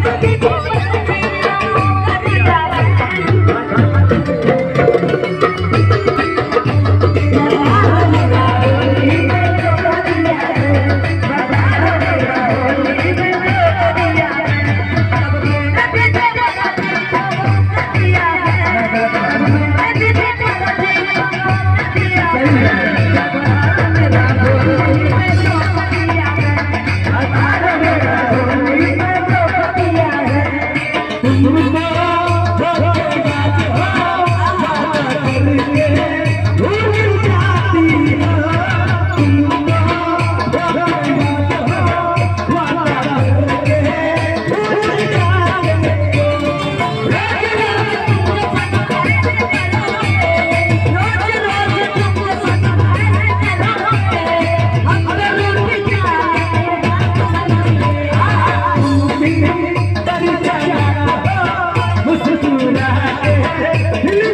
Thank you. Hey, hey.